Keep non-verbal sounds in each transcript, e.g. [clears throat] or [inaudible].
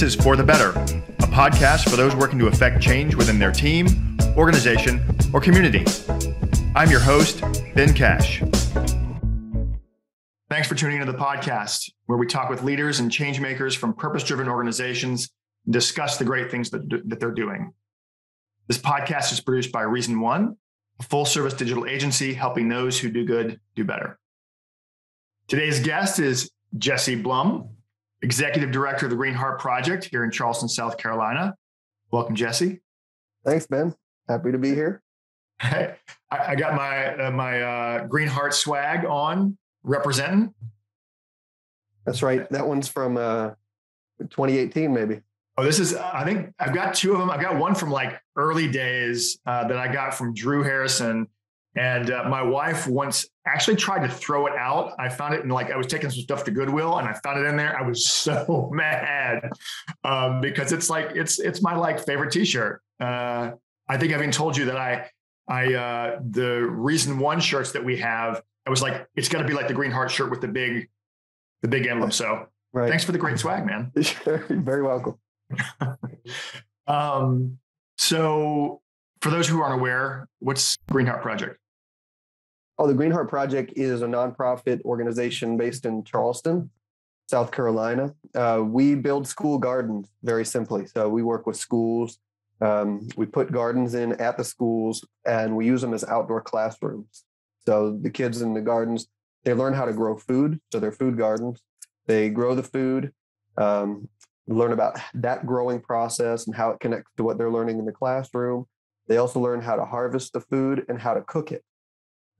This is For the Better, a podcast for those working to affect change within their team, organization, or community. I'm your host, Ben Cash. Thanks for tuning into the podcast, where we talk with leaders and change makers from purpose driven organizations and discuss the great things that, that they're doing. This podcast is produced by Reason One, a full service digital agency helping those who do good do better. Today's guest is Jesse Blom, Executive Director of the Green Heart Project here in Charleston, South Carolina. Welcome, Jesse. Thanks, Ben. Happy to be here. I, I got my uh, my uh, Green Heart swag on, representing. That's right. That one's from uh, 2018, maybe. Oh, this is. I think I've got two of them. I've got one from like early days uh, that I got from Drew Harrison, and uh, my wife once actually tried to throw it out. I found it in like I was taking some stuff to Goodwill and I found it in there. I was [laughs] so mad um, because it's like it's it's my like favorite T-shirt. Uh, I think I've even told you that I I uh, the reason one shirts that we have. I was like, it's got to be like the Green Heart shirt with the big the big emblem. So right. thanks for the great swag, man. [laughs] You're very welcome. [laughs] um, so for those who aren't aware, what's Green Heart Project? Oh, the Green Heart Project is a nonprofit organization based in Charleston, South Carolina. Uh, we build school gardens very simply. So we work with schools. Um, we put gardens in at the schools and we use them as outdoor classrooms. So the kids in the gardens, they learn how to grow food. So they're food gardens. They grow the food, um, learn about that growing process and how it connects to what they're learning in the classroom. They also learn how to harvest the food and how to cook it.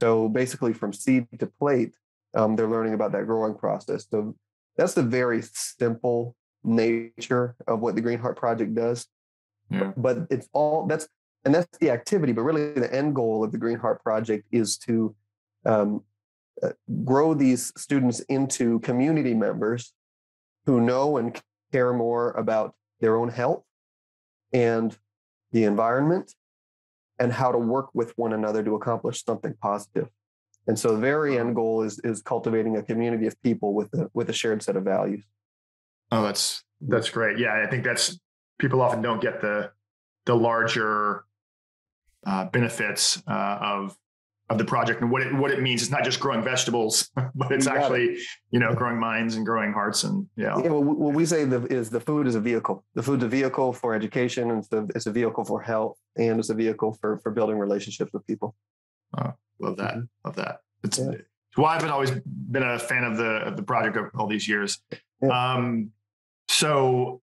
So basically, from seed to plate, um, they're learning about that growing process. So that's the very simple nature of what the Green Heart Project does. Yeah. But it's all that's and that's the activity. But really, the end goal of the Green Heart Project is to um, uh, grow these students into community members who know and care more about their own health and the environment and how to work with one another to accomplish something positive. And so the very end goal is is cultivating a community of people with a with a shared set of values. Oh, that's that's great. Yeah, I think that's people often don't get the the larger uh, benefits uh, of of the project and what it what it means. It's not just growing vegetables, [laughs] but it's actually it. you know growing minds and growing hearts and yeah. Yeah. Well, what we say the, is the food is a vehicle. The food's a vehicle for education, and it's, the, it's a vehicle for health, and it's a vehicle for for building relationships with people. Oh, love that. Mm-hmm. Love that. It's, yeah. it's why I've been always been a fan of the of the project over all these years. Yeah. Um, so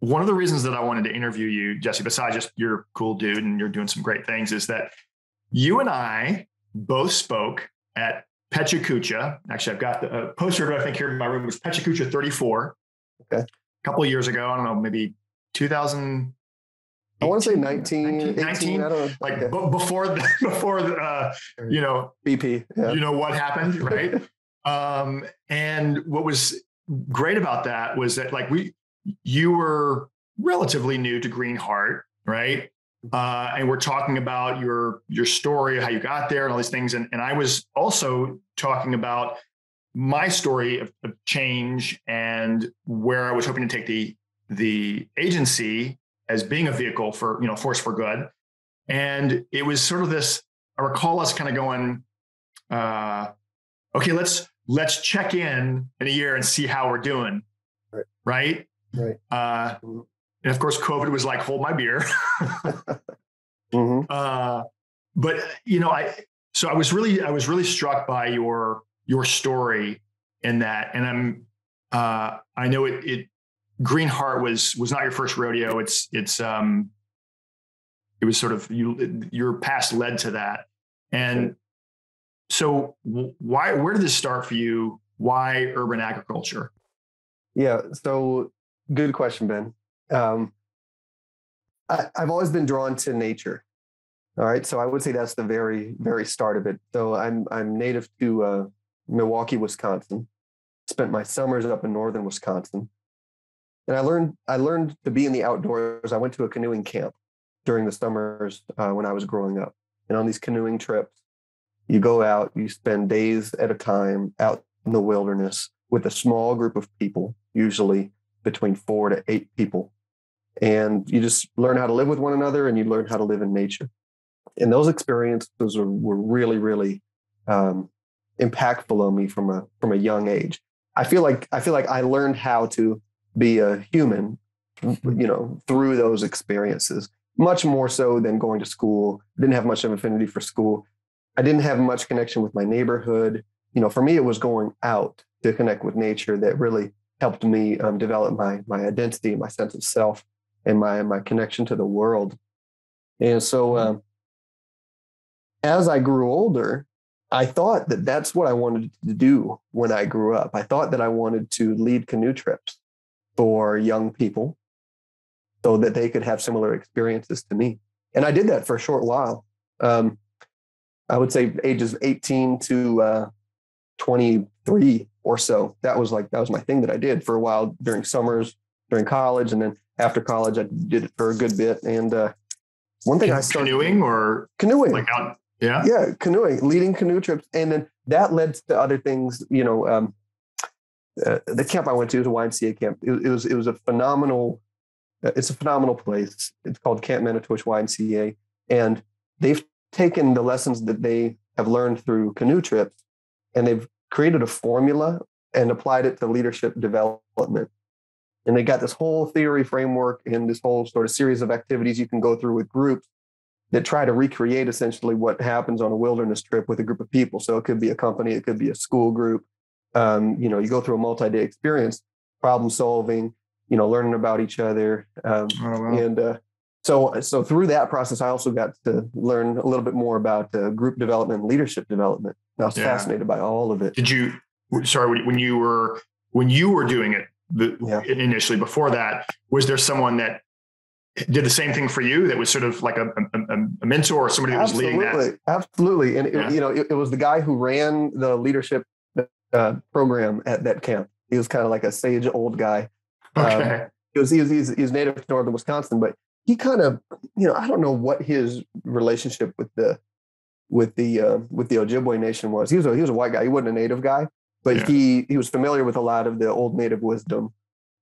one of the reasons that I wanted to interview you, Jesse, besides just you're a cool dude and you're doing some great things, is that you and I both spoke at PechaKucha. Actually, I've got the uh, poster I think here in my room was PechaKucha 34. Okay. A couple of years ago, I don't know, maybe 2000. I want to say 19, 19, 19 like okay. b- before the, [laughs] before the, uh, you know BP. Yeah. You know what happened, [laughs] right? um, and what was great about that was that like we, you were relatively new to Green Heart, right? Uh, and we're talking about your your story, how you got there, and all these things. And, and I was also talking about my story of, of change and where I was hoping to take the the agency as being a vehicle for you know force for good. And it was sort of this. I recall us kind of going, uh, okay, let's let's check in in a year and see how we're doing, right? Right. right. Uh, mm-hmm. And of course, COVID was like, hold my beer. [laughs] mm-hmm. uh, but you know, I so I was really I was really struck by your your story in that, and I'm uh, I know it, it Green Heart was was not your first rodeo. It's it's um it was sort of you your past led to that, and so why where did this start for you? Why urban agriculture? Yeah, so good question, Ben um, I, I've always been drawn to nature. All right, so I would say that's the very, very start of it. So I'm I'm native to uh, Milwaukee, Wisconsin. Spent my summers up in northern Wisconsin, and I learned I learned to be in the outdoors. I went to a canoeing camp during the summers uh, when I was growing up, and on these canoeing trips, you go out, you spend days at a time out in the wilderness with a small group of people, usually between four to eight people. And you just learn how to live with one another and you learn how to live in nature. And those experiences were, were really, really um, impactful on me from a from a young age. I feel like I feel like I learned how to be a human, you know, through those experiences. Much more so than going to school. Didn't have much of affinity for school. I didn't have much connection with my neighborhood. You know, for me, it was going out to connect with nature that really helped me um, develop my my identity, my sense of self, and my my connection to the world. And so, mm-hmm. um, as I grew older, I thought that that's what I wanted to do when I grew up. I thought that I wanted to lead canoe trips for young people so that they could have similar experiences to me. And I did that for a short while. Um, I would say ages 18 to uh, 23 or so. That was like, that was my thing that I did for a while during summers, during college. And then after college, I did it for a good bit. And uh, one thing I started canoeing or canoeing, like out, yeah, yeah, canoeing, leading canoe trips. And then that led to other things, you know, um, uh, the camp I went to was a YMCA camp. It, it, was, it was a phenomenal, uh, it's a phenomenal place. It's called Camp Manitowish YMCA. And they've taken the lessons that they have learned through canoe trips and they've created a formula and applied it to leadership development. And they got this whole theory framework and this whole sort of series of activities you can go through with groups that try to recreate essentially what happens on a wilderness trip with a group of people. So it could be a company, it could be a school group. Um, you know, you go through a multi-day experience, problem solving, you know, learning about each other, um, oh, wow. and uh, so so through that process, I also got to learn a little bit more about uh, group development, and leadership development. I was yeah. fascinated by all of it. Did you? Sorry, when you were when you were doing it the, yeah. initially before that, was there someone that did the same thing for you that was sort of like a, a, a mentor or somebody who was leading that? Absolutely. And yeah. it, you know, it, it, was the guy who ran the leadership uh, program at that camp. He was kind of like a sage old guy. Okay. Um, he was, he was, he was native to northern Wisconsin, but he kind of, you know, I don't know what his relationship with the with the uh, with the Ojibwe Nation was. He was a he was a white guy. He wasn't a native guy, but yeah. he he was familiar with a lot of the old native wisdom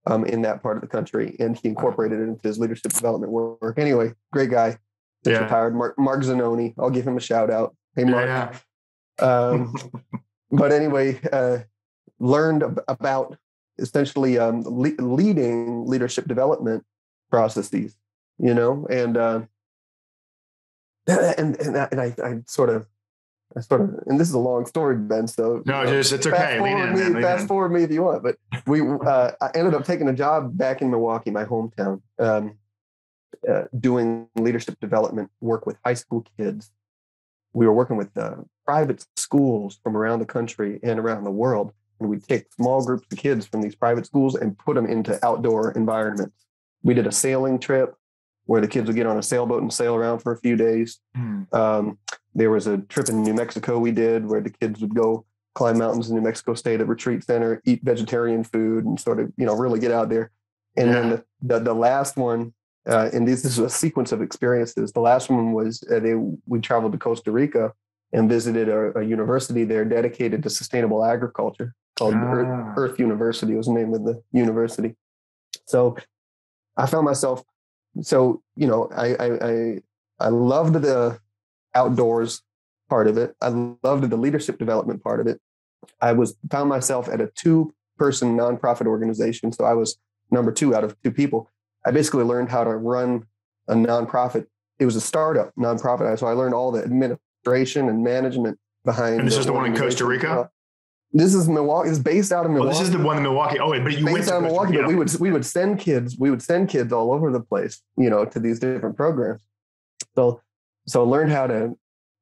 um, in that part of the country, and he incorporated it into his leadership development work. Anyway, great guy. Yeah. retired. Mark Mark Zanoni. I'll give him a shout out. Hey Mark. Yeah. Um, [laughs] but anyway, uh, learned about essentially um, le- leading leadership development processes you know, and uh, [clears throat] and and, and I, I sort of I sort of, and this is a long story, Ben. So no, just it's okay. Lean in, me, fast in. forward me if you want. But we, uh, I ended up taking a job back in Milwaukee, my hometown, um, uh, doing leadership development work with high school kids. We were working with uh, private schools from around the country and around the world, and we'd take small groups of kids from these private schools and put them into outdoor environments. We did a sailing trip where the kids would get on a sailboat and sail around for a few days. Mm. Um, there was a trip in New Mexico we did where the kids would go climb mountains in New Mexico State at retreat center, eat vegetarian food, and sort of you know really get out there. And yeah. then the, the, the last one, uh, and this, this is a sequence of experiences. The last one was uh, they we traveled to Costa Rica and visited a, a, university there dedicated to sustainable agriculture called ah. Earth, Earth University was the name of the university. So I found myself so you know I, I i i, loved the outdoors part of it. I loved the leadership development part of it. I was found myself at a two person nonprofit organization so i was number two out of two people. I basically learned how to run a nonprofit. It was a startup nonprofit so i learned all the administration and management behind and this is the one in costa rica this is Milwaukee. It's based out of Milwaukee. Oh, this is the one in Milwaukee. Oh, but you based went out of Milwaukee. But we would we would send kids. We would send kids all over the place. You know, to these different programs. So so learn how to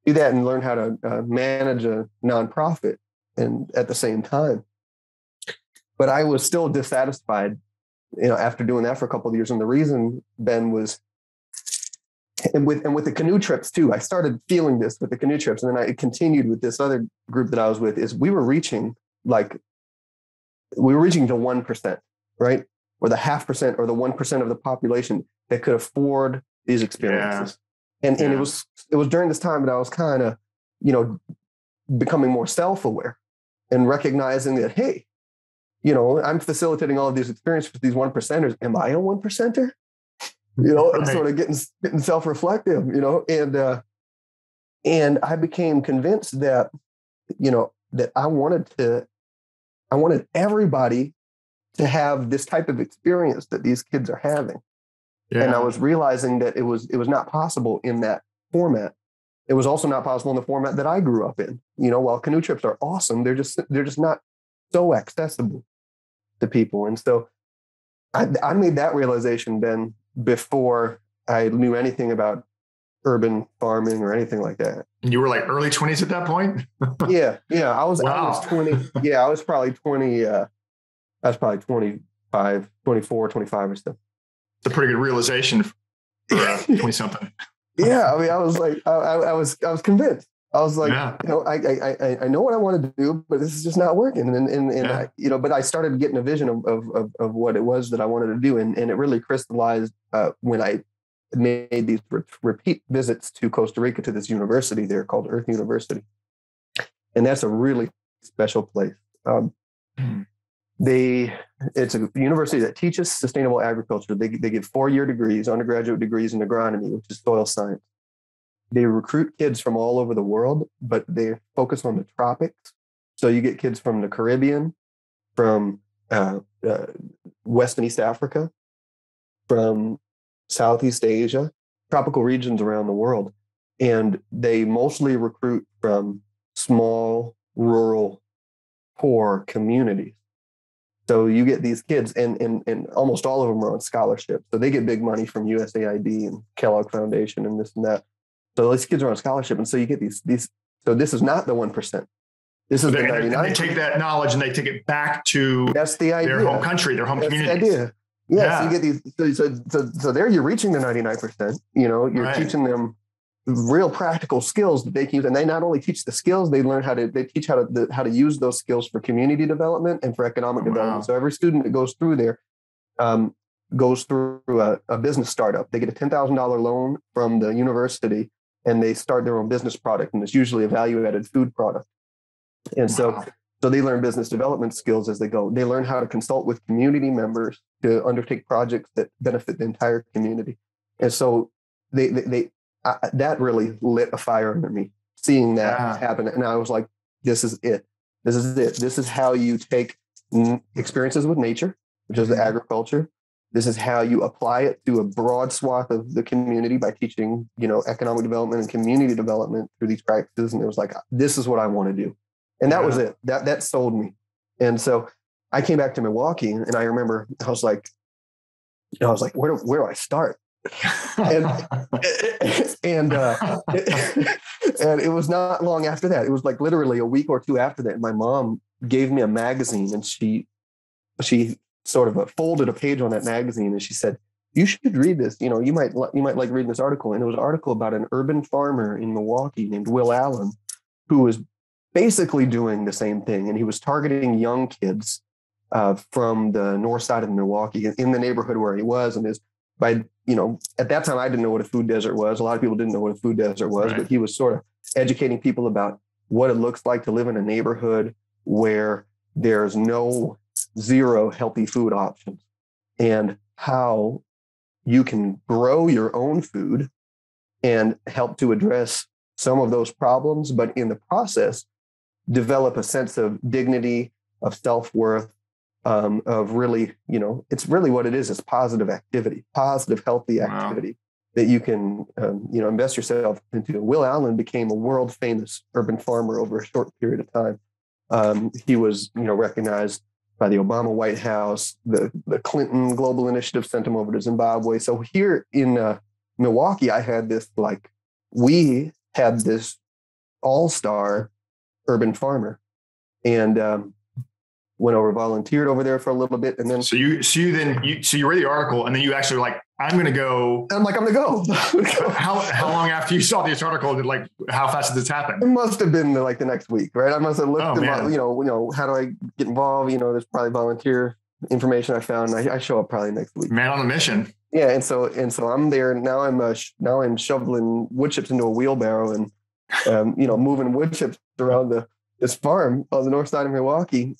do that and learn how to uh, manage a nonprofit and at the same time. But I was still dissatisfied. You know, after doing that for a couple of years, and the reason Ben was and with and with the canoe trips too. I started feeling this with the canoe trips, and then I continued with this other group that I was with. Is we were reaching like we were reaching the one percent, right, or the half percent, or the one percent of the population that could afford these experiences. Yeah. And yeah. and it was it was during this time that I was kind of you know becoming more self aware and recognizing that hey, you know, I'm facilitating all of these experiences with these one percenters. Am I a one percenter? You know, right. sort of getting getting self reflective. You know, and uh, and I became convinced that you know that I wanted to, I wanted everybody to have this type of experience that these kids are having. Yeah. And I was realizing that it was it was not possible in that format. It was also not possible in the format that I grew up in. You know, while canoe trips are awesome, they're just they're just not so accessible to people. And so I, I made that realization then before I knew anything about urban farming or anything like that. You were like early 20s at that point? [laughs] yeah. Yeah. I was, wow. I was 20. Yeah. I was probably 20. Uh, I was probably 25, 24, 25 or so. It's a pretty good realization for uh, [laughs] 20 something. yeah. I mean, I was like, I, I, was, I was convinced. I was like, yeah. you know, I, I, I know what I want to do, but this is just not working. And, and, and yeah. I, you know, but I started getting a vision of, of, of, what it was that I wanted to do. And, and it really crystallized uh, when I made these re- repeat visits to Costa Rica to this university there called Earth University. And that's a really special place. Um, hmm. they it's a university that teaches sustainable agriculture. They, they give four-year degrees, undergraduate degrees in agronomy, which is soil science. They recruit kids from all over the world, but they focus on the tropics. So you get kids from the Caribbean, from uh, uh, West and East Africa, from Southeast Asia, tropical regions around the world. And they mostly recruit from small, rural, poor communities. So you get these kids, and, and, and almost all of them are on scholarship. So they get big money from USAID and Kellogg Foundation and this and that. So these kids are on scholarship. And so you get these, these so this is not the 1%. This is they, the 99 They take that knowledge and they take it back to That's the idea. their home country, their home That's community. The idea. Yeah, yeah. So you get these. So, so, so so there you're reaching the 99%. You know, you're right. teaching them real practical skills that they can use. And they not only teach the skills, they learn how to, they teach how to, the, how to use those skills for community development and for economic wow. development. So every student that goes through there um, goes through a, a business startup. They get a $10,000 loan from the university and they start their own business product. And it's usually a value added food product. And so so they learn business development skills as they go. They learn how to consult with community members to undertake projects that benefit the entire community. And so they, they, they uh, that really lit a fire under me seeing that happen. And I was like, this is it. This is it. This is how you take experiences with nature, which is the mm-hmm. agriculture. This is how you apply it to a broad swath of the community by teaching, you know, economic development and community development through these practices. And it was like, this is what I want to do and that yeah. was it. That that sold me. And so I came back to Milwaukee, and I remember I was like, I was like, where do, where do I start? and [laughs] and uh, [laughs] and it was not long after that. It was like literally a week or two after that. My mom gave me a magazine, and she she sort of a, folded a page on that magazine, and she said, "You should read this. You know, you might you might like reading this article." And it was an article about an urban farmer in Milwaukee named Will Allen, who was basically doing the same thing. And he was targeting young kids uh, from the north side of Milwaukee in the neighborhood where he was. And his, by, you know, at that time, I didn't know what a food desert was. A lot of people didn't know what a food desert was, right. but he was sort of educating people about what it looks like to live in a neighborhood where there's no zero healthy food options and how you can grow your own food and help to address some of those problems, but in the process, develop a sense of dignity, of self worth, um, of really, you know, it's really what it is. It's positive activity, positive, healthy activity wow. that you can, um, you know, invest yourself into. Will Allen became a world famous urban farmer over a short period of time. Um, he was, you know, recognized by the Obama White House. The the Clinton Global Initiative sent him over to Zimbabwe. So here in uh, Milwaukee, I had this like we had this all star urban farmer, and um, went over volunteered over there for a little bit, and then so you so you then you so you read the article, and then you actually like I'm going to go. I'm like I'm going to go. [laughs] how how long after you saw this article did like how fast did this happen? It must have been like the next week, right? I must have looked. Oh, at, you know, you know, how do I get involved? You know, there's probably volunteer information I found. I, I, show up probably next week. Man on a mission. Yeah, and so and so I'm there now. I'm uh, now I'm shoveling wood chips into a wheelbarrow and um, you know moving wood chips around the this farm on the north side of Milwaukee.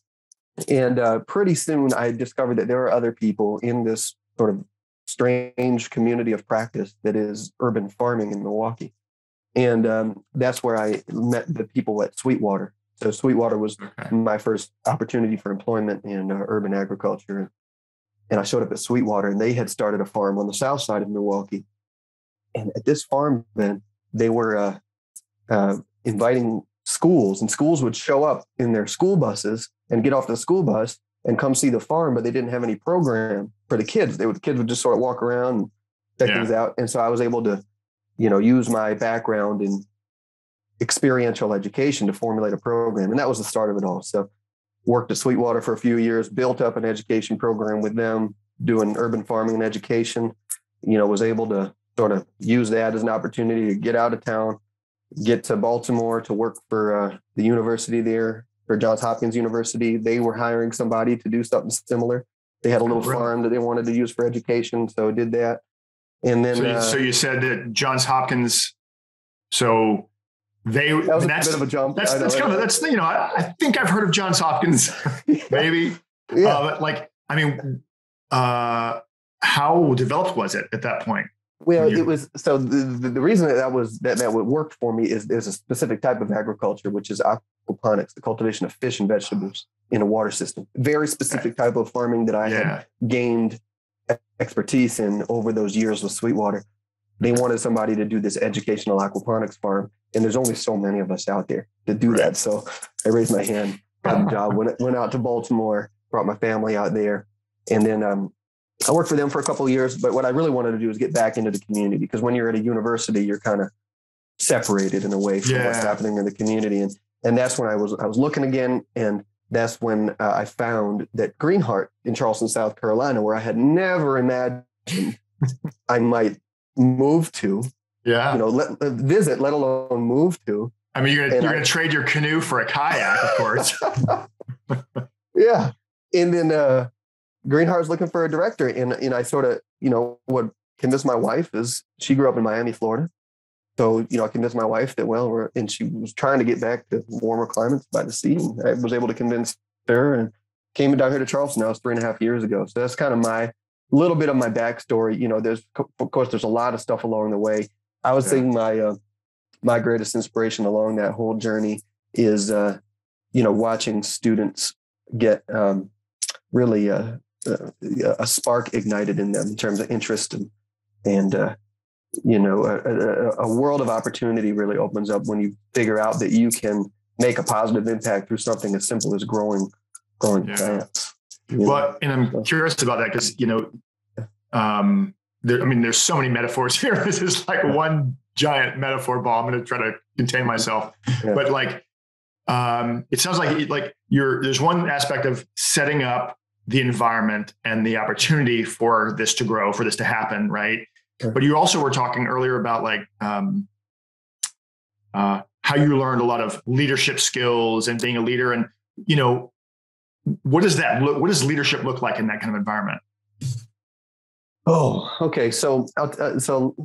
and uh, pretty soon I discovered that there are other people in this sort of strange community of practice that is urban farming in Milwaukee. And um, that's where I met the people at Sweetwater. So Sweetwater was okay. my first opportunity for employment in uh, urban agriculture. And I showed up at Sweetwater, and they had started a farm on the south side of Milwaukee. And at this farm, then they were uh, uh, inviting schools, and schools would show up in their school buses and get off the school bus and come see the farm, but they didn't have any program for the kids. They would the kids would just sort of walk around and check yeah. things out. And so I was able to, you know, use my background in experiential education to formulate a program. And that was the start of it all. So worked at Sweetwater for a few years, built up an education program with them, doing urban farming and education, you know, was able to sort of use that as an opportunity to get out of town, get to Baltimore to work for uh, the university there, for Johns Hopkins University. They were hiring somebody to do something similar. They had a little really? farm that they wanted to use for education, so did that. And then, so, uh, so you said that Johns Hopkins. So they that was that's, a bit of a jump. That's, that's kind of that's you know I, I, think I've heard of Johns Hopkins, [laughs] [laughs] maybe. yeah. Uh, like I mean, uh, how developed was it at that point? Well, it was so the, the, reason that that was that that would work for me is there's a specific type of agriculture which is aquaponics, the cultivation of fish and vegetables in a water system. Very specific type of farming that I yeah. had gained expertise in over those years with Sweetwater. They wanted somebody to do this educational aquaponics farm, and there's only so many of us out there to do right. that. So I raised my hand, got [laughs] a job, went went out to Baltimore, brought my family out there, and then um, I worked for them for a couple of years, but what I really wanted to do is get back into the community because when you're at a university, you're kind of separated in a way from yeah. what's happening in the community. And and that's when I was I was looking again, and that's when uh, I found that Greenheart in Charleston, South Carolina, where I had never imagined I might move to. Yeah, you know, let, uh, visit, let alone move to. I mean, you're gonna and you're I, gonna trade your canoe for a kayak, of course. [laughs] yeah, and then uh, Greenheart's looking for a director, and and I sort of you know what convinced my wife is she grew up in Miami, Florida, so you know I convinced my wife that well, and she was trying to get back to warmer climates by the sea. And I was able to convince her and came down here to Charleston. That was three and a half years ago. So that's kind of my little bit of my backstory. You know, there's of course there's a lot of stuff along the way. I would yeah. say my uh, my greatest inspiration along that whole journey is uh, you know watching students get um, really uh, uh, a spark ignited in them in terms of interest and and uh, you know a, a, a, world of opportunity really opens up when you figure out that you can make a positive impact through something as simple as growing growing yeah. plants. Well, and I'm curious about that because you know, um, there, I mean, there's so many metaphors [laughs] here. This is like one giant metaphor ball. I'm going to try to contain myself, yeah. but like, um, it sounds like like you're there's one aspect of setting up the environment and the opportunity for this to grow, for this to happen, right? Sure. But you also were talking earlier about like um, uh, how you learned a lot of leadership skills and being a leader, and you know, what does that look? What does leadership look like in that kind of environment? Oh, okay. So, uh, so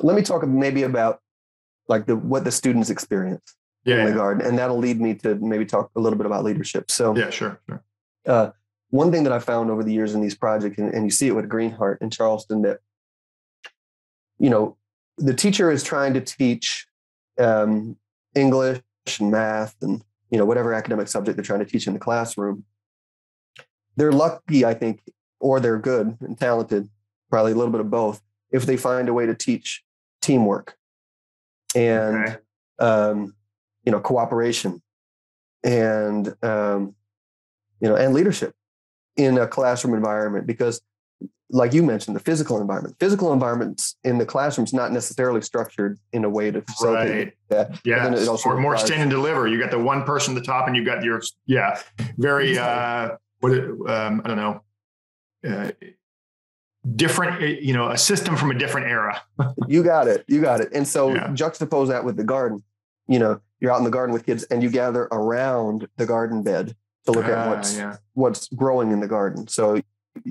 let me talk maybe about like the what the students experience yeah, in the yeah. garden, and that'll lead me to maybe talk a little bit about leadership. So, yeah, sure, sure. Uh, one thing that I found over the years in these projects, and, and you see it with Greenheart in Charleston, that you know the teacher is trying to teach um, English and math and you know whatever academic subject they're trying to teach in the classroom. They're lucky, I think, or they're good and talented, probably a little bit of both, if they find a way to teach teamwork and okay. um, you know cooperation and um, you know and leadership in a classroom environment because like you mentioned the physical environment physical environments in the classroom's not necessarily structured in a way to facilitate right. that yeah it also or more stand and deliver. You got the one person at the top and you got your yeah very uh what um i don't know uh, different eh, you know a system from a different era. [laughs] You got it. You got it. And so yeah. juxtapose that with the garden. You know you're out in the garden with kids and you gather around the garden bed to look at ah, what's yeah. what's growing in the garden. So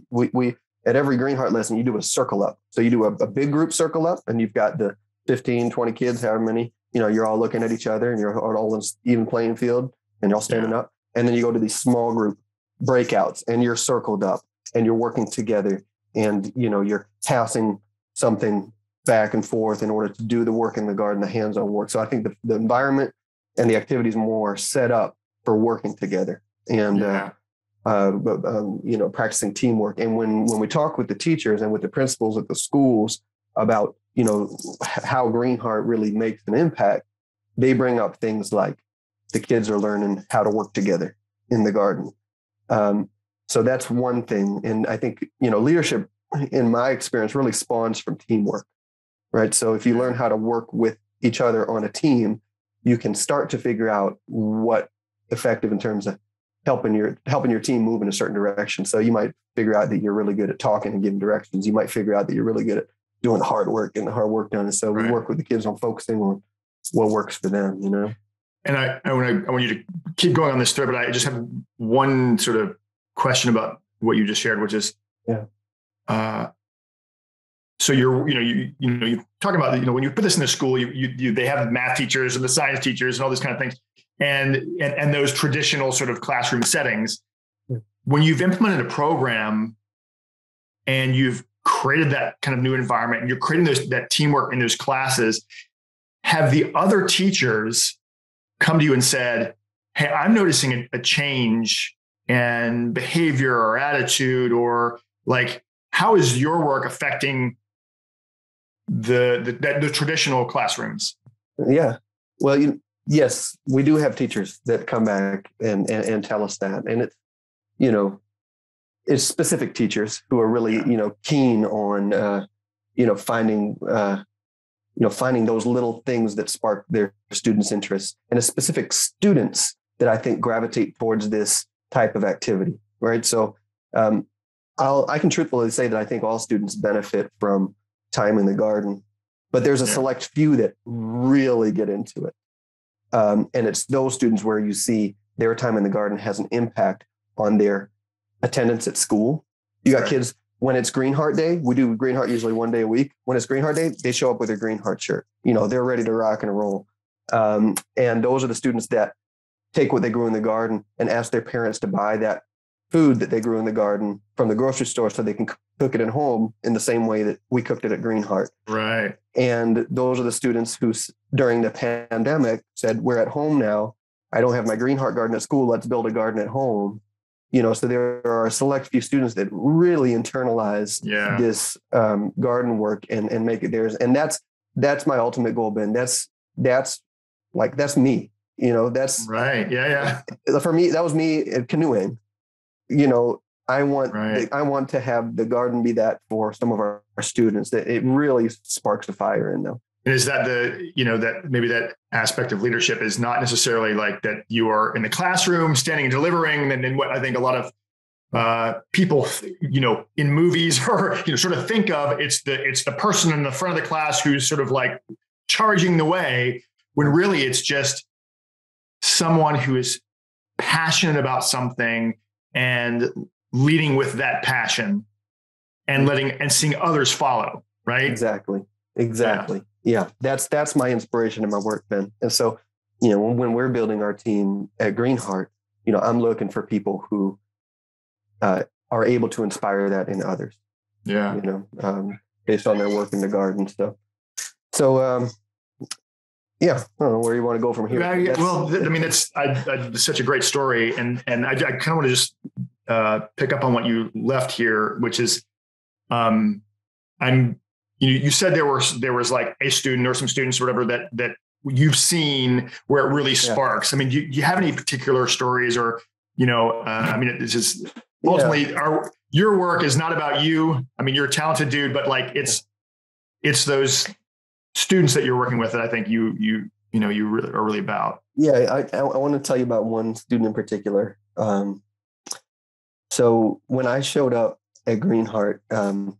we we at every Greenheart lesson you do a circle up. So you do a, a, big group circle up, and you've got the 15, 20 kids, however many. You know, you're all looking at each other, and you're all on even playing field, and you're all standing yeah. up. And then you go to these small group breakouts and you're circled up and you're working together and you know you're passing something back and forth in order to do the work in the garden, the hands-on work. So I think the, the environment and the activities more set up for working together and uh, Yeah. uh, um, you know practicing teamwork. And when when we talk with the teachers and with the principals at the schools about you know how Greenheart really makes an impact, they bring up things like the kids are learning how to work together in the garden. Um, so that's one thing, and I think you know leadership, in my experience, really spawns from teamwork, right? So if you learn how to work with each other on a team, you can start to figure out what effective in terms of helping your helping your team move in a certain direction. So you might figure out that you're really good at talking and giving directions. You might figure out that you're really good at doing the hard work, getting the hard work done. And so Right. we work with the kids on focusing on what works for them. You know. And I, I want to, I want you to keep going on this thread, but I just have one sort of question about what you just shared, which is, Yeah. Uh, so you're, you know, you, you know, you talk about, you know, when you put this in the school, you, you, you, they have math teachers and the science teachers and all these kind of things, and and, and those traditional sort of classroom settings. When you've implemented a program, and you've created that kind of new environment, and you're creating those that teamwork in those classes, have the other teachers come to you and said, Hey, I'm noticing a, a change in behavior or attitude, or like, how is your work affecting the the, the, the traditional classrooms? Yeah. Well, you, yes, we do have teachers that come back and, and, and tell us that. And it's, you know, it's specific teachers who are really, you know, keen on, uh, you know, finding, uh, you know, finding those little things that spark their students' interest and a specific students that I think gravitate towards this type of activity. Right. So, um, I'll, I can truthfully say that I think all students benefit from time in the garden, but there's a select few that really get into it. Um, and it's those students where you see their time in the garden has an impact on their attendance at school. You got kids when it's Green Heart Day. We do Green Heart usually one day a week. When it's Green Heart Day, they show up with their Green Heart shirt. You know, they're ready to rock and roll. Um, and those are the students that take what they grew in the garden and ask their parents to buy that food that they grew in the garden from the grocery store so they can cook it at home in the same way that we cooked it at Green Heart. Right. And those are the students who, during the pandemic, said, "We're at home now. I don't have my Green Heart garden at school. Let's build a garden at home." You know, so there are a select few students that really internalize Yeah. this um, garden work and and make it theirs. And that's that's my ultimate goal, Ben. That's that's like that's me. You know, that's Right. Yeah. Yeah. [laughs] for me. That was me at canoeing. You know, I want Right. I want to have the garden be that for some of our, our students. That it really sparks a fire in them. And is that the, you know, that maybe that aspect of leadership is not necessarily like that you are in the classroom standing and delivering. And then what I think a lot of uh, people, you know, in movies [laughs] or, you know, sort of think of it's the, it's the person in the front of the class who's sort of like charging the way when really it's just someone who is passionate about something and leading with that passion and letting and seeing others follow. Right. Exactly. Exactly. Yeah. That's that's my inspiration in my work, Ben. And so, you know, when, when we're building our team at Greenheart, you know, I'm looking for people who uh, are able to inspire that in others. Yeah. You know, um, based on their work in the garden stuff. So, um, yeah, I don't know where you want to go from here. Yeah, yeah, well, I mean, that's I, I, it's such a great story, and and I, I kind of want to just uh, pick up on what you left here, which is, um, I'm you you said there was there was like a student or some students or whatever that that you've seen where it really sparks. I mean, do you, do you have any particular stories or you know, uh, I mean, it's just Yeah. ultimately our your work is not about you. I mean, you're a talented dude, but like it's it's those students that you're working with that I think you you you know you really are really about. Yeah, I, I, I want to tell you about one student in particular. Um, so when I showed up at Greenheart, um,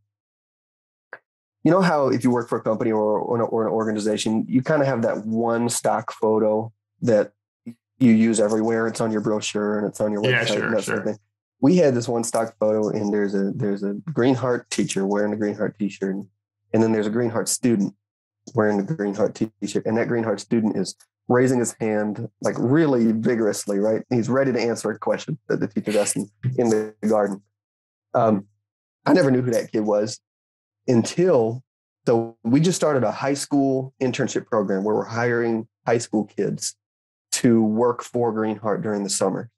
you know how if you work for a company or, or, an, or an organization, you kind of have that one stock photo that you use everywhere. It's on your brochure and it's on your website. Yeah, sure, and that sort of thing. We had this one stock photo, and there's a there's a Greenheart teacher wearing a Greenheart t-shirt, and then there's a Greenheart student wearing the Greenheart t-shirt, and that Greenheart student is raising his hand like really vigorously, right? He's ready to answer a question that the teacher's asking in the garden. Um, I never knew who that kid was until so we just started a high school internship program where we're hiring high school kids to work for Greenheart during the summer.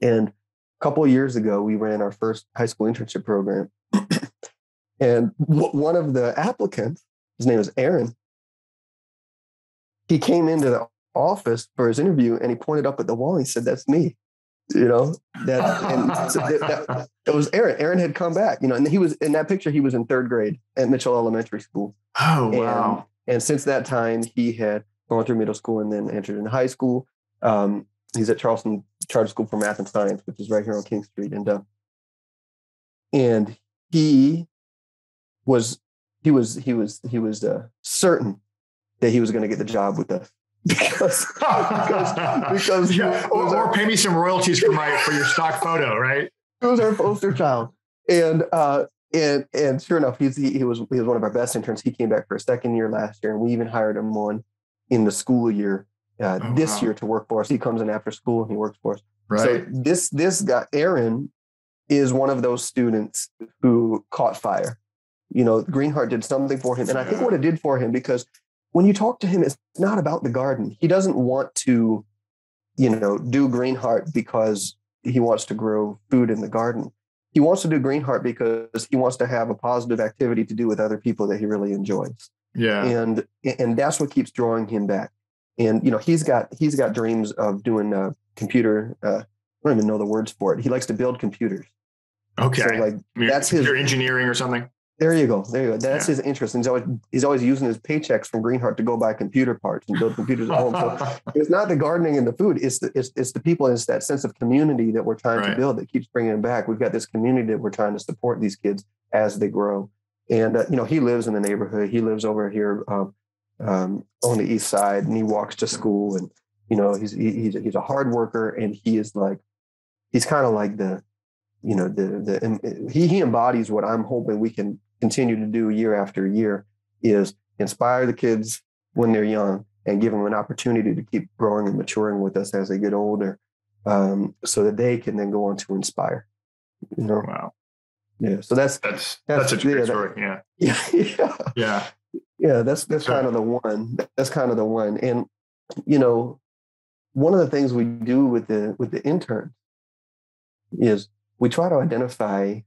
And a couple of years ago, we ran our first high school internship program. [clears throat] and one of the applicants, his name is Aaron, he came into the office for his interview and he pointed up at the wall and he said, That's me. You know, that and so that, that, that was Aaron. Aaron had come back, you know, and he was in that picture, he was in third grade at Mitchell Elementary School. Oh, wow. And, and since that time, he had gone through middle school and then entered in high school. Um, he's at Charleston Charter School for Math and Science, which is right here on King Street. And uh, and he was he was he was he was uh, certain that he was going to get the job with us [laughs] because because, because yeah. or, our, or, pay me some royalties for my for your stock photo, right? It was our poster child, and uh, and and sure enough, he's he, he was he was one of our best interns. He came back for a second year last year, and we even hired him on in the school year uh, oh, this wow. year to work for us. He comes in after school and he works for us. Right. So this this guy Aaron is one of those students who caught fire. You know, Greenheart did something for him, and I think what it did for him because when you talk to him, it's not about the garden. He doesn't want to, you know, do Greenheart because he wants to grow food in the garden. He wants to do Greenheart because he wants to have a positive activity to do with other people that he really enjoys. Yeah. And and that's what keeps drawing him back. And you know, he's got he's got dreams of doing a computer. Uh, I don't even know the words for it. He likes to build computers. Okay. So like that's his engineering or something. There you go. There you go. That's yeah. his interest. And he's always he's always using his paychecks from Greenheart to go buy computer parts and build computers at home. So [laughs] it's not the gardening and the food. It's the it's, it's the people. It's that sense of community that we're trying right. to build that keeps bringing them back. We've got this community that we're trying to support these kids as they grow. And uh, you know, he lives in the neighborhood. He lives over here um, um, on the east side, and he walks to school. And you know, he's he, he's he's a hard worker, and he is like he's kind of like the you know the the he he embodies what I'm hoping we can continue to do year after year is inspire the kids when they're young and give them an opportunity to keep growing and maturing with us as they get older, um, so that they can then go on to inspire. You know, wow. Yeah. So that's that's that's, that's a great yeah, story. That, yeah. Yeah. Yeah. Yeah. That's that's kind of the one. That's kind of the one. And you know, one of the things we do with the with the intern is we try to identify,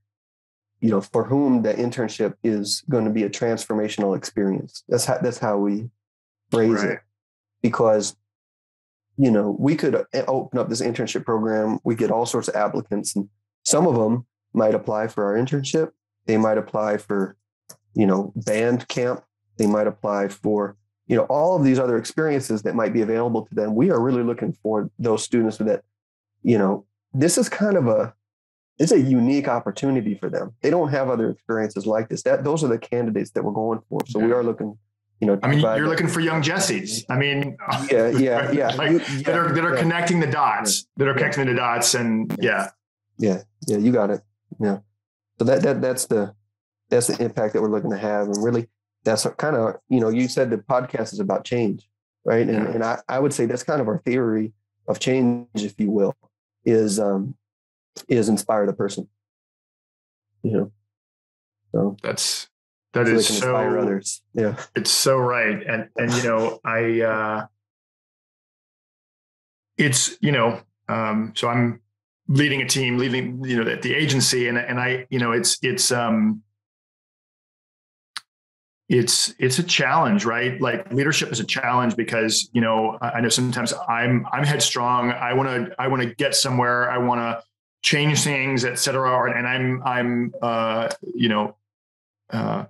you know, for whom the internship is going to be a transformational experience. That's how that's how we phrase right. it. Because you know, we could uh, open up this internship program. We get all sorts of applicants, and some of them might apply for our internship. They might apply for, you know, band camp. They might apply for, you know, all of these other experiences that might be available to them. We are really looking for those students that, you know, this is kind of a, it's a unique opportunity for them. They don't have other experiences like this. That those are the candidates that we're going for. So we are looking you know, I mean, you're looking for young Jessies. I mean, yeah, [laughs] yeah, yeah, like, you, yeah that are that are yeah. connecting the dots, that are connecting the dots, and yeah, yeah, yeah, you got it. Yeah. So that that that's the that's the impact that we're looking to have, and really that's kind of you know you said the podcast is about change, right? And and I, I would say that's kind of our theory of change, if you will, is um is inspire the person. You know. So that's that so is so inspire others. Yeah. It's so right. And and you know, I uh it's you know, um, so I'm leading a team, leading you know at the agency, and and I you know it's it's um it's it's a challenge right like leadership is a challenge because you know i know sometimes i'm i'm headstrong i want to i want to get somewhere i want to change things et cetera and i'm i'm uh you know uh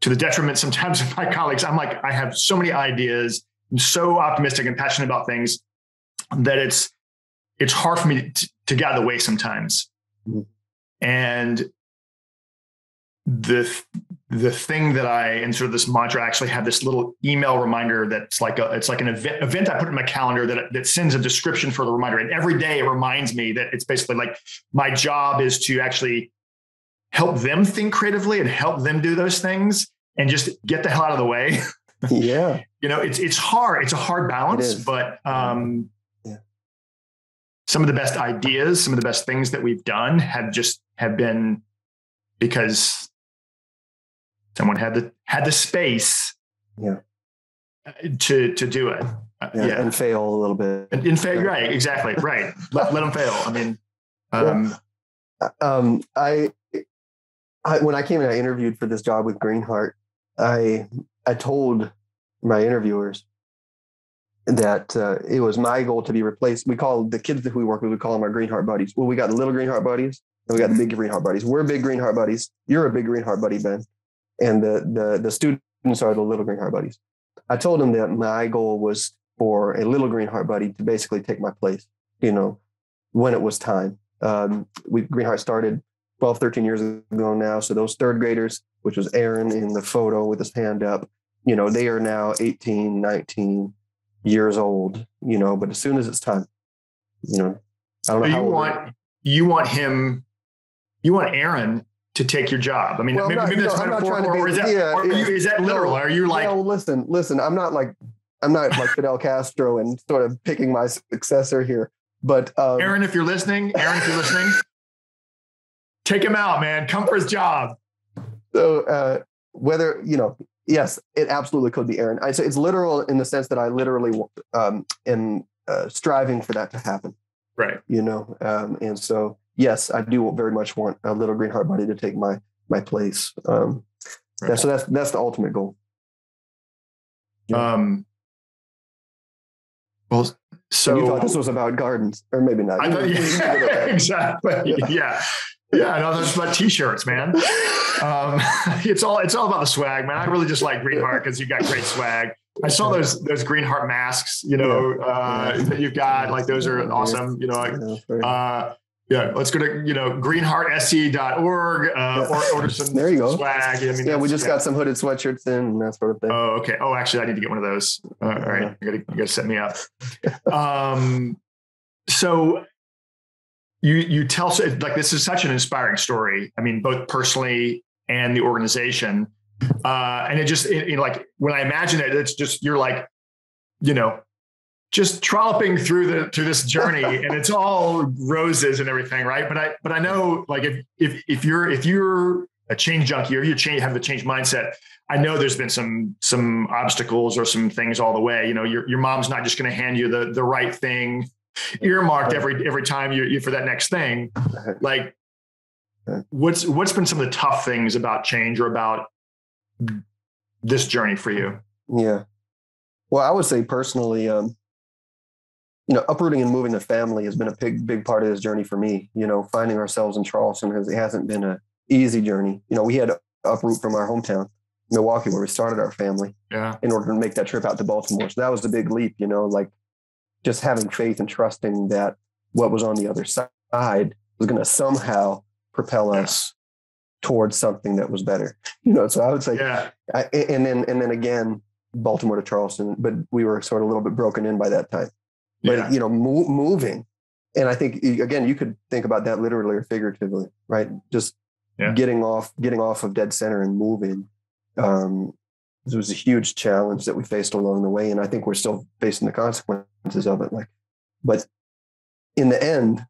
to the detriment sometimes of my colleagues i'm like i have so many ideas i'm so optimistic and passionate about things that it's it's hard for me to, to get out of the way sometimes. Mm-hmm. And the the thing that I and sort of this mantra I actually have this little email reminder that's like a it's like an event event I put in my calendar that that sends a description for the reminder and every day it reminds me that it's basically like my job is to actually help them think creatively and help them do those things and just get the hell out of the way. [laughs] Yeah. You know, it's it's hard. It's a hard balance, but um, Yeah. some of the best ideas, some of the best things that we've done have just have been because someone had the had the space Yeah. uh, to to do it. Uh, yeah, yeah. and fail a little bit. In, in fact, right, exactly, right. Let, let them fail. I mean, um, um, I, I when I came and I interviewed for this job with Greenheart, I I told my interviewers that uh, it was my goal to be replaced. We call the kids that we work with, we call them our Greenheart buddies. Well, we got the little Greenheart buddies, and we got the big Greenheart buddies. We're big Greenheart buddies. You're a big Greenheart buddy, Ben, and the the the students are the little Green Heart buddies. I told them that my goal was for a little Green Heart buddy to basically take my place. You know, when it was time. Um, we Greenheart started 12, 13 years ago now. So those third graders, which was Aaron in the photo with his hand up, you know, they are now 18, 19 years old, you know, but as soon as it's time, you know, I don't know you how old want you want him, you want Aaron to take your job. I mean, Well, maybe, not- maybe that's no, I'm metaphorical, trying to or is that yeah, or you, is that literal? No, are you like no, listen, listen, I'm not like, I'm not like Fidel Castro and sort of picking my successor here, but um, Aaron? If you're listening, Aaron, if you're listening, take him out, man. Come for his job. So uh, whether you know, yes, it absolutely could be Aaron. I say it's literal in the sense that I literally um, am uh, striving for that to happen. Right. You know, um, and so yes, I do very much want a little green heart buddy to take my my place. Um, Right. so that's that's the ultimate goal. Yeah. Um. Well, So so you thought this was about gardens, or maybe not. I thought, [laughs] you- you did yeah, [laughs] exactly. Yeah. Yeah. No, that's about t-shirts, man. Um, [laughs] it's all it's all about the swag, man. I really just like Greenheart because you got great swag. I saw those those Greenheart masks, you know, uh, that you've got. Like those are awesome. You know, like, Yeah, very- uh, yeah. Let's go to you know greenheartsc.org uh, or order some There you go. swag. I mean, yeah, we just got some hooded sweatshirts in and that sort of thing. Oh, okay. Oh, actually, I need to get one of those. All right, you gotta, you gotta set me up. [laughs] Um, so you you tell like this is such an inspiring story. I mean, both personally and the organization. Uh, and it just it, you know, like when I imagine it, it's just you're like, you know, just trolloping through the through this journey, and it's all roses and everything, right? But I but I know like if if if you're if you're a change junkie or you change have a change mindset, I know there's been some some obstacles or some things all the way. You know, your your mom's not just going to hand you the the right thing earmarked every every time you, you for that next thing. Like, what's what's been some of the tough things about change or about this journey for you? Yeah. Well, I would say personally, um, you know, uprooting and moving the family has been a big, big part of this journey for me. You know, finding ourselves in Charleston has it hasn't been a easy journey. You know, we had to uproot from our hometown, Milwaukee, where we started our family, Yeah, in order to make that trip out to Baltimore. So that was a big leap. You know, like just having faith and trusting that what was on the other side was going to somehow propel Yeah. us towards something that was better. You know, so I would say yeah, I, and then and then again Baltimore to Charleston, but we were sort of a little bit broken in by that time. But yeah. you know, mo- moving, and I think again you could think about that literally or figuratively, right? Just Yeah. getting off, getting off of dead center and moving. Um, it was a huge challenge that we faced along the way, and I think we're still facing the consequences of it. Like, but in the end,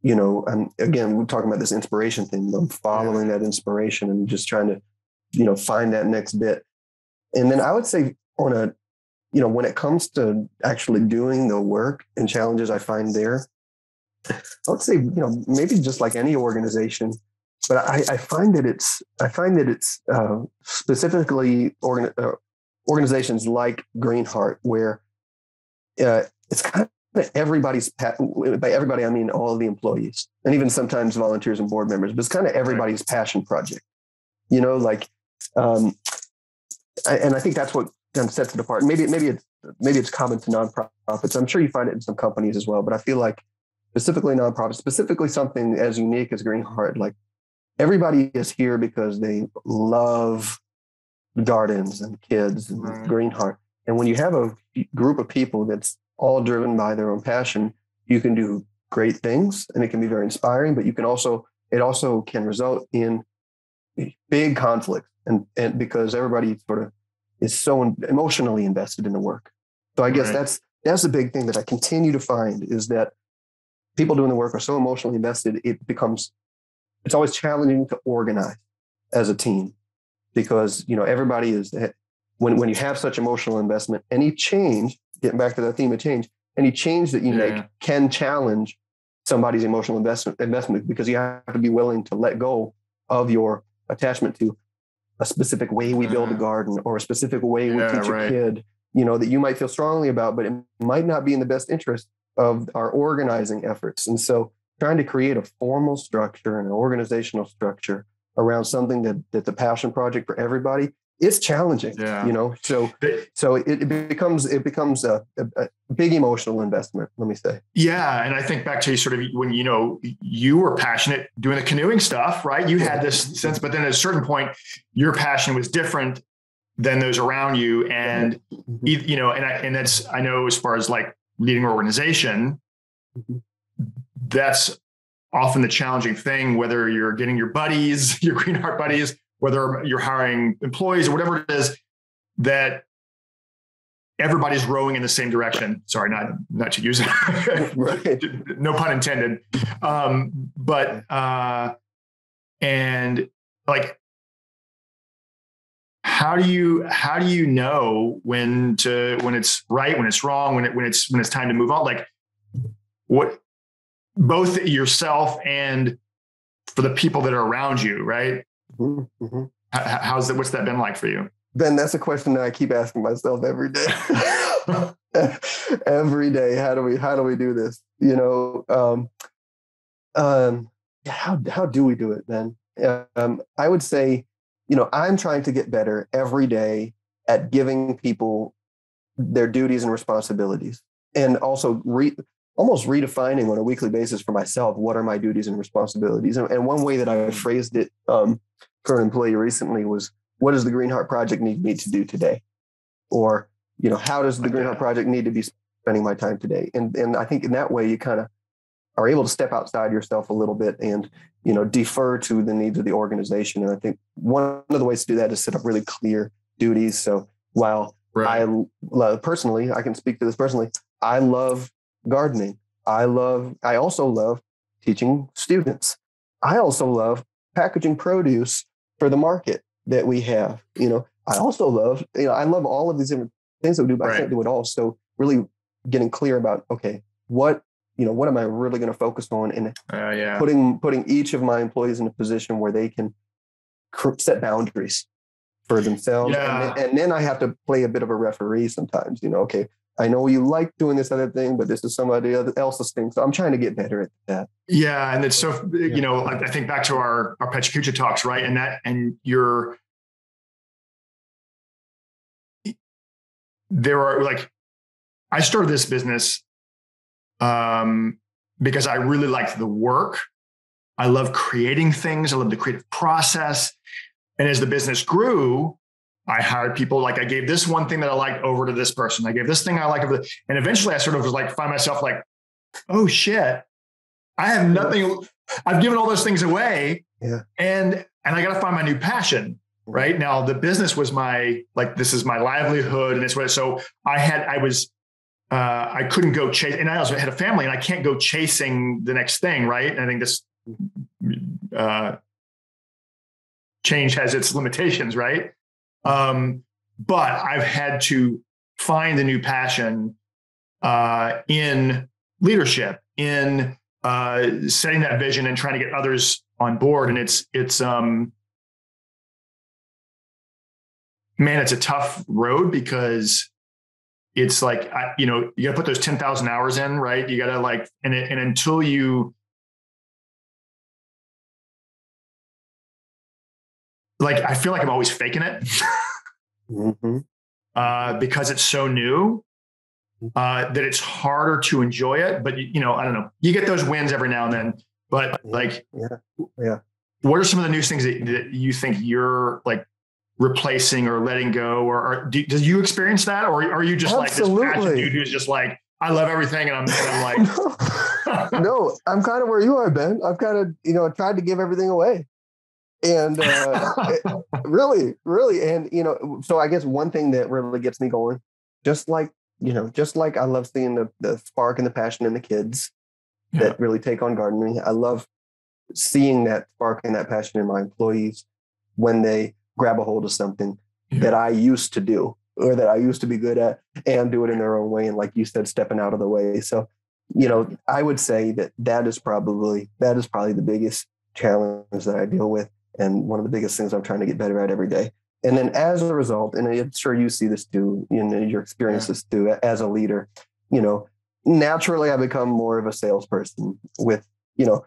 you know, and again, we're talking about this inspiration thing. I'm following that inspiration and just trying to, you know, find that next bit. And then I would say on a, you know, when it comes to actually doing the work and challenges I find there, I would say, you know, maybe just like any organization, but I, I find that it's, I find that it's uh, specifically organ, uh, organizations like Greenheart, where uh, it's kind of everybody's, by everybody, I mean all the employees and even sometimes volunteers and board members, but it's kind of everybody's passion project, you know, like, um, I- and I think that's what kind of sets it apart. Maybe, maybe it's, maybe it's common to nonprofits. I'm sure you find it in some companies as well, but I feel like specifically nonprofits, specifically something as unique as Greenheart, like everybody is here because they love gardens and kids and Right. Greenheart. And when you have a group of people that's all driven by their own passion, you can do great things and it can be very inspiring, but you can also, it also can result in big conflict and, and because everybody sort of is so emotionally invested in the work. So I guess Right. that's that's the big thing that I continue to find is that people doing the work are so emotionally invested, it becomes it's always challenging to organize as a team because you know everybody is eh, when when you have such emotional investment, any change, getting back to that theme of change, any change that you Yeah. make can challenge somebody's emotional investment investment because you have to be willing to let go of your attachment to a specific way we build a Mhm. garden or a specific way we Yeah, teach a right. kid, you know, that you might feel strongly about, but it might not be in the best interest of our organizing efforts. And so trying to create a formal structure and an organizational structure around something that that's a passion project for everybody, it's challenging. Yeah. You know, so so it, it becomes it becomes a, a, a big emotional investment, let me say. Yeah, and I think back to sort of when you know you were passionate doing the canoeing stuff, right? You had this sense, but then at a certain point, your passion was different than those around you, and Mhm. e- you know, and I, and that's I know as far as like leading an organization, Mhm. that's often the challenging thing. Whether you're getting your buddies, [laughs] your Green Heart buddies, whether you're hiring employees or whatever it is, that everybody's rowing in the same direction. Sorry, not not to use it. [laughs] No pun intended. Um, but uh, and like, how do you how do you know when to when it's right, when it's wrong, when it when it's when it's time to move on? Like, what both yourself and for the people that are around you, right? Mhm, mhm. How, how's that? What's that been like for you? Ben, that's a question that I keep asking myself every day. [laughs] every day, how do we how do we do this? You know, um, um, how how do we do it, Ben? Um, I would say, you know, I'm trying to get better every day at giving people their duties and responsibilities, and also re, almost redefining on a weekly basis for myself what are my duties and responsibilities. And, and one way that I phrased it um, for an employee recently was what does the Green Heart Project need me to do today? Or, you know, how does the Green. Heart Project need to be spending my time today? And and I think in that way you kind of are able to step outside yourself a little bit and, you know, defer to the needs of the organization. And I think one of the ways to do that is set up really clear duties. So while I love personally, I can speak to this personally. I love gardening. I love, I also love teaching students. I also love packaging produce for the market that we have. You know, I also love, you know, I love all of these different things that we do, but I can't do it all. So really getting clear about, okay, what, you know, what am I really going to focus on and uh, yeah. putting putting each of my employees in a position where they can set boundaries for themselves Yeah. and, then, and then i have to play a bit of a referee sometimes you know okay i know you like doing this other thing but this is somebody else's thing so i'm trying to get better at that Yeah, and it's so you know I, think back to our our PechaKucha talks, right? And that and you're there are like I started this business um, because I really liked the work. I love creating things. I love the creative process. And as the business grew, I hired people like I gave this one thing that I liked over to this person. I gave this thing I liked over, the, and eventually I sort of was like find myself like, oh shit, I have nothing. I've given all those things away. Yeah. And and I got to find my new passion. Right now, the business was my like this is my livelihood, and it's what. So I had I was uh, I couldn't go chase, and I also had a family, and I can't go chasing the next thing. Right. And I think this uh, change has its limitations. Right. Um, but I've had to find a new passion uh, in leadership, in uh, setting that vision and trying to get others on board. And it's it's um, man, it's a tough road because it's like I, you know you got to put those ten thousand hours in, right? You got to like and it, and until you like, I feel like I'm always faking it. Mhm. uh, because it's so new uh, that it's harder to enjoy it. But you know, I don't know. You get those wins every now and then. But like, Yeah. Yeah. what are some of the new things that, that you think you're like replacing or letting go? Or, or do, do you experience that, or are you just like this passion Absolutely. dude who's just like, I love everything, and I'm, and I'm [laughs] like, no, I'm kind of where you are, Ben. I've kind of, you know, tried to give everything away. And uh, [laughs] really, really, and you know, so I guess one thing that really gets me going, just like you know, just like I love seeing the the spark and the passion in the kids yeah. that really take on gardening. I love seeing that spark and that passion in my employees when they grab a hold of something yeah. that I used to do or that I used to be good at and do it in their own way. And like you said, stepping out of the way. So, you know, I would say that that is probably, that is probably the biggest challenge that I deal with. And one of the biggest things I'm trying to get better at every day. And then as a result, and I'm sure you see this too in your experiences yeah. too, as a leader, you know, naturally I become more of a salesperson with, you know,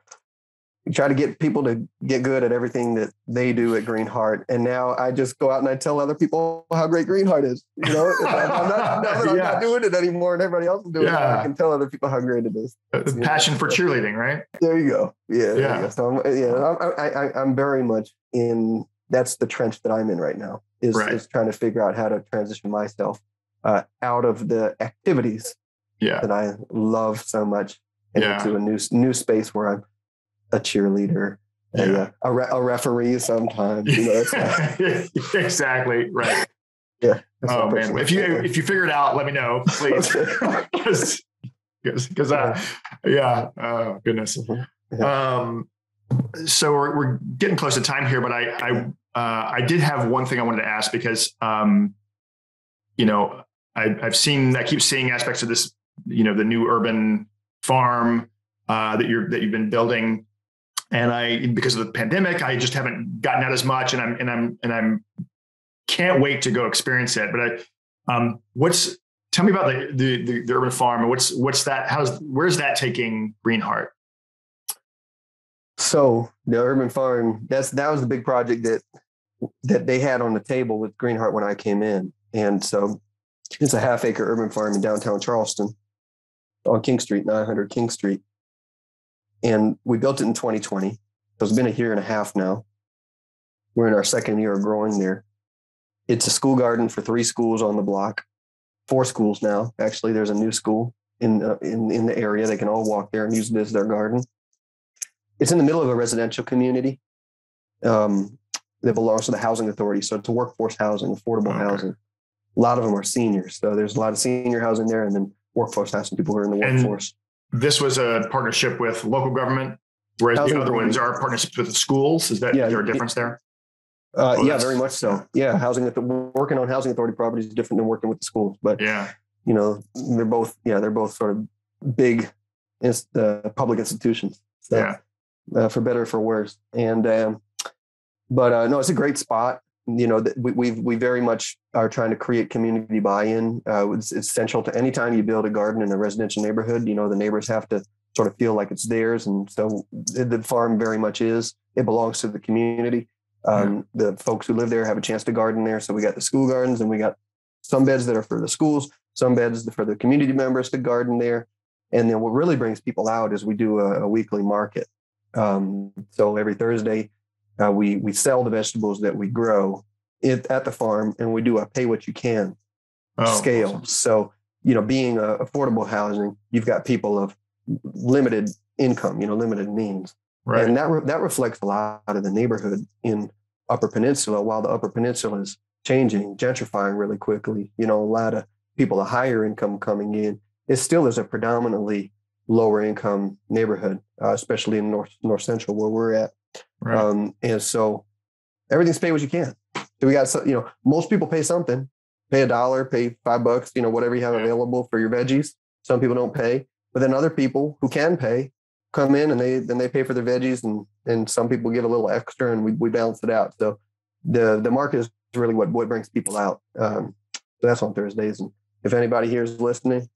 try to get people to get good at everything that they do at Greenheart. And now I just go out and I tell other people how great Greenheart is. You know, I'm not, that I'm [laughs] yeah. not doing it anymore and everybody else is doing yeah. it, I can tell other people how great it is. Uh, passion know? for cheerleading, right? There you go. Yeah. Yeah. Go. So I'm, yeah, I, I, I'm very much in, that's the trench that I'm in right now is, right. is trying to figure out how to transition myself uh, out of the activities yeah. that I love so much and yeah. into a new, new space where I'm a cheerleader, yeah. a, a, re- a, referee sometimes. You know, [laughs] exactly right. Yeah. Oh man, if you if you figure it out, let me know, please. Because [laughs] because uh, yeah, oh goodness. Mm-hmm. Yeah. Um, so we're, we're getting close to time here, but I I uh, I did have one thing I wanted to ask because um, you know I, I've seen I keep seeing aspects of this you know the new urban farm uh, that you're that you've been building and I because of the pandemic, I just haven't gotten out as much, and I'm and I'm and I'm can't wait to go experience it. But I, um, what's tell me about the, the the, the urban farm and what's what's that? How's where's that taking Greenheart? So the urban farm that's that was the big project that that they had on the table with Greenheart when I came in, and so it's a half acre urban farm in downtown Charleston on King Street, 900 King Street and we built it in 2020. So it's been a year and a half now. We're in our second year of growing there. It's a school garden for three schools on the block, four schools now. Actually, there's a new school in, uh, in, in the area. They can all walk there and use it as their garden. It's in the middle of a residential community um, that belongs to the housing authority. So it's a workforce housing, affordable okay. housing. A lot of them are seniors. So there's a lot of senior housing there and then workforce housing, people who are in the workforce. And this was a partnership with local government, whereas Housing the other ones are partnerships with the schools. Is that yeah, is there a difference there? Uh, oh, yeah, very much so. Yeah, housing at the working on housing authority properties is different than working with the schools. But yeah, you know, they're both yeah, they're both sort of big uh, public institutions. So, yeah, uh, for better or for worse. And um, but uh, no, it's a great spot you know we we we very much are trying to create community buy-in. Uh, it's, it's essential to any time you build a garden in a residential neighborhood. You know the neighbors have to sort of feel like it's theirs, and so the farm very much is. It belongs to the community. Um, yeah. The folks who live there have a chance to garden there. So we got the school gardens, and we got some beds that are for the schools, some beds for the community members to garden there. And then what really brings people out is we do a, a weekly market. Um, so every Thursday, uh, we we sell the vegetables that we grow it, at the farm, and we do a pay what you can oh, scale. Awesome. So you know, being a affordable housing, you've got people of limited income, you know, limited means, right. and that re- that reflects a lot of the neighborhood in Upper Peninsula. While the Upper Peninsula is changing, gentrifying really quickly, you know, a lot of people of higher income coming in. It still is a predominantly lower income neighborhood, uh, especially in North North Central where we're at. Right. Um, and so everything's pay what you can. So we got, so you know, most people pay something, pay a dollar, pay five bucks, you know, whatever you have available for your veggies. Some people don't pay, but then other people who can pay come in and they then they pay for their veggies and and some people give a little extra and we, we balance it out. So the the market is really what what brings people out. Um, so that's on Thursdays. And if anybody here is listening,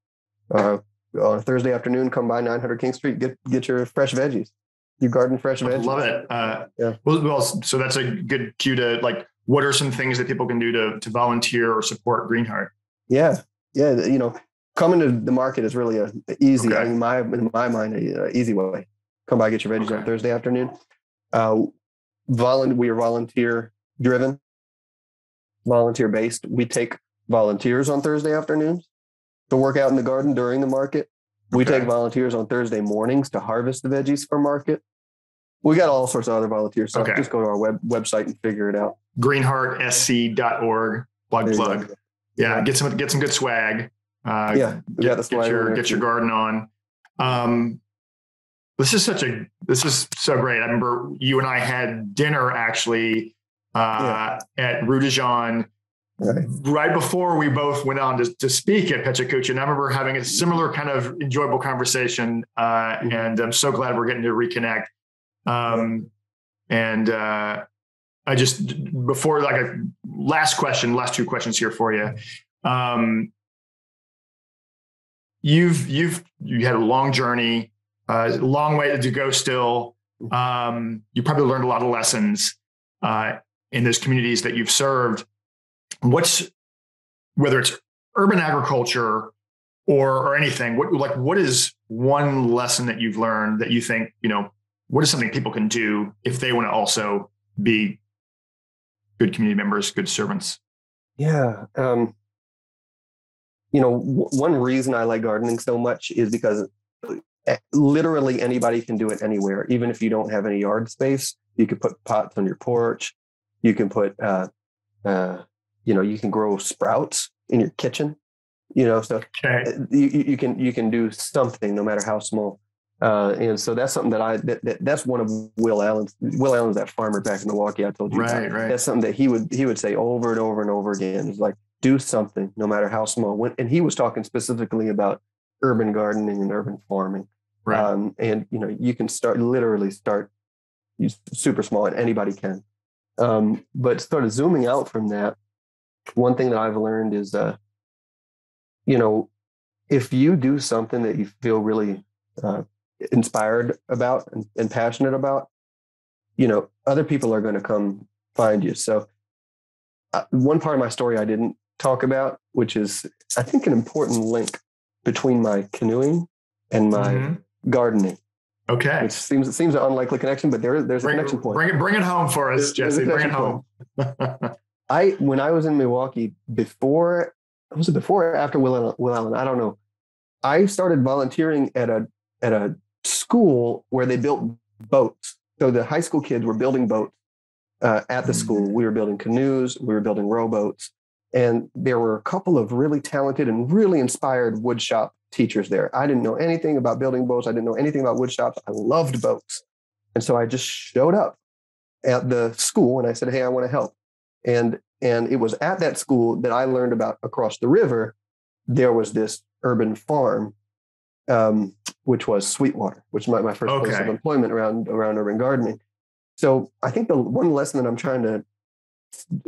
uh, on a Thursday afternoon, come by 900 King Street, get get your fresh veggies you garden fresh veggies. Love it. Uh, yeah. Well, well, so that's a good cue to like. What are some things that people can do to to volunteer or support Greenheart? Yeah, yeah. You know, coming to the market is really a, easy. Okay. I mean, my in my mind, a, a easy way. Come by, get your veggies okay. on Thursday afternoon. Uh, volunteer. We are volunteer driven, volunteer based. We take volunteers on Thursday afternoons to work out in the garden during the market. We okay. take volunteers on Thursday mornings to harvest the veggies for market. We got all sorts of other volunteers. So Okay. just go to our web website and figure it out. greenheartsc.org. Plug plug. Yeah, get some get some good swag. Uh, Yeah, get, get your get your garden on. Um, this is such a this is so great. I remember you and I had dinner actually uh, at Rue de Jean Right. right before we both went on to, to speak at PechaKucha. And I remember having a similar kind of enjoyable conversation. Uh, Mhm. and I'm so glad we're getting to reconnect. Um, and uh, I just, before like a last question, last two questions here for you. Um, you've, you've, you had a long journey, uh, long way to go still. Um, you probably learned a lot of lessons uh, in those communities that you've served what's whether it's urban agriculture or or anything what like what is one lesson that you've learned that you think you know what is something people can do if they want to also be good community members good servants Yeah. Um, you know, w- one reason I like gardening so much is because eh, literally anybody can do it anywhere. Even if you don't have any yard space, you can put pots on your porch. You can put, uh, uh, you know, you can grow sprouts in your kitchen. You know, so okay uh, you, you you can you can do something no matter how small. Uh, and so that's something that I that, that that's one of Will Allen's. Will Allen's that farmer back in Milwaukee. I told you. about. right right That's something that he would he would say over and over and over again. He's like, do something, no matter how small. When, and he was talking specifically about urban gardening and urban farming. right Um, and you know, you can start literally start super small, and anybody can. Um, but sort of zooming out from that, one thing that I've learned is, uh, you know, if you do something that you feel really uh, inspired about and, and passionate about, you know, other people are going to come find you. So, uh, one part of my story I didn't talk about, which is I think an important link between my canoeing and my Mhm. gardening, okay which seems it seems an unlikely connection, but there is there's a bring, connection point. bring it bring it home for us There's- jesse there's bring it home [laughs] I when I was in Milwaukee before was it before or after Will Allen, Will Allen? I don't know. I started volunteering at a at a school where they built boats. So the high school kids were building boats uh, at the school. We were building canoes. We were building rowboats, and there were a couple of really talented and really inspired woodshop teachers there. I didn't know anything about building boats. I didn't know anything about woodshops. I loved boats, and so I just showed up at the school and I said, "Hey, I want to help." And and it was at that school that I learned about across the river. There was this urban farm, um, which was Sweetwater, which was my, my first place of employment around around urban gardening. So I think the one lesson that I'm trying to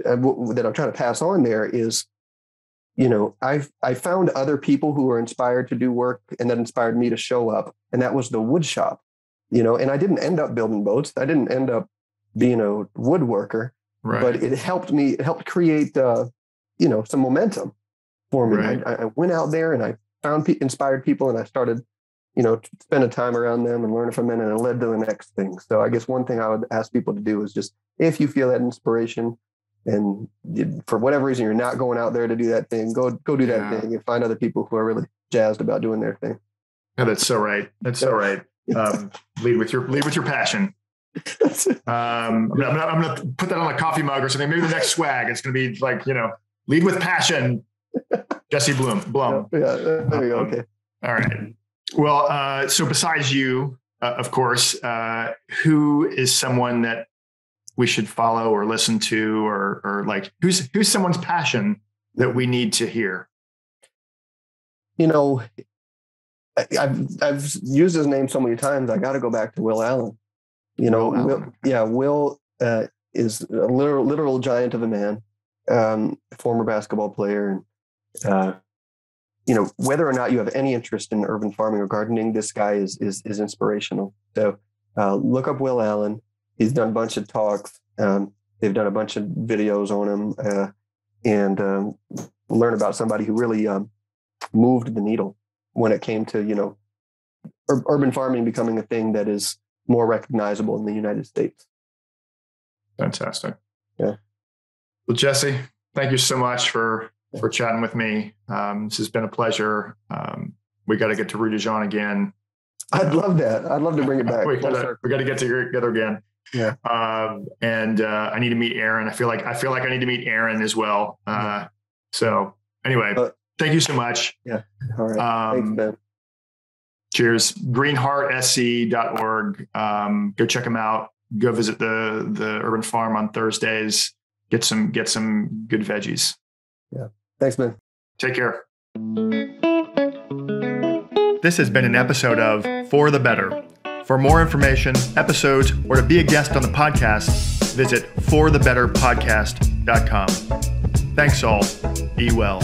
uh, that I'm trying to pass on there is, you know, I've I found other people who were inspired to do work, and that inspired me to show up, and that was the wood shop, you know. And I didn't end up building boats. I didn't end up being a woodworker right. but it helped me it helped create uh, you know some momentum for me. Right. I, I went out there and i found pe- inspired people and i started you know spending time around them and learning from them and it led to the next thing. So i guess one thing i would ask people to do is just if you feel that inspiration and for whatever reason you're not going out there to do that thing go go do that Yeah. thing and find other people who are really jazzed about doing their thing. Yeah, that's so right. That's so right. um, lead with your lead with your passion. Um, I'm gonna, I'm gonna put that on a coffee mug or something. Maybe the next swag, it's gonna be like you know, lead with passion. Jesse Bloom. Blom. yeah there you go Um, okay All right. Well, uh, so besides you, uh, of course, uh, who is someone that we should follow or listen to, or or like who's who's someone's passion that we need to hear? you know, I've I've used his name so many times. I got to go back to Will Allen. You know, Will Will, yeah, Will uh, is a literal literal giant of a man, um, former basketball player, and uh, you know whether or not you have any interest in urban farming or gardening, this guy is is is inspirational. So uh, look up Will Allen. He's done a bunch of talks. Um, they've done a bunch of videos on him, uh, and um, learn about somebody who really um, moved the needle when it came to you know ur- urban farming becoming a thing that is more recognizable in the United States. Fantastic. Yeah. Well, Jesse, thank you so much for for chatting with me. Um, this has been a pleasure. Um, we got to get to Rue de Jean again. I'd love that. I'd love to bring it back. [laughs] we we gotta get together again. Yeah. Um, and uh, I need to meet Aaron. I feel like I feel like I need to meet Aaron as well. Uh, so anyway, Uh, thank you so much. Yeah. All right. Thanks, Um, Ben. Cheers. Greenheartsc.org. Um, go check them out. Go visit the the urban farm on Thursdays. Get some get some good veggies. Yeah. Thanks, Ben. Take care. This has been an episode of For the Better. For more information, episodes, or to be a guest on the podcast, visit forthebetterpodcast.com. Thanks all. Be well.